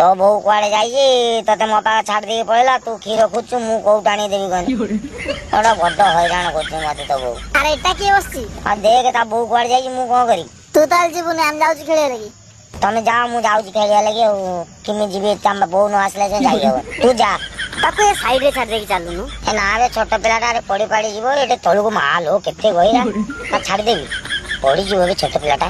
তো বউ કોડે যাইছি তোতে মো મોપા ছাড় দিয়ে পড়লা તું ખીરો ખૂચું মু કઉ টানি দেবি ગણ ઓડા બડો હૈરાણ કરતું માથે તો બહુ আরে এটা কি অবস্থি আর দেখ তা বউ কোয়াড়ে যাইছি মু কোন করি তু তাল জীবন আমি যাউছি খেলে লাগি তুমি যাও মু যাউছি খেলে লাগি কিমি জিবি তাম্বা বউ ন আসলে যে যাই যাও তু যা তাকে সাইড রে ছাড় দেই চালু চালুনু এ না রে ছোট পিলাটা আরে পড়ি পড়ি জীব এটা তলুকু মাল ও কেতে গইরা তা ছাড় দেবি পড়ি জীব ছোট পিলাটা